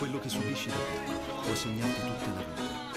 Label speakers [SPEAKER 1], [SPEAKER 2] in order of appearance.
[SPEAKER 1] quello che subisci da te, Ho segnato tutta la vita.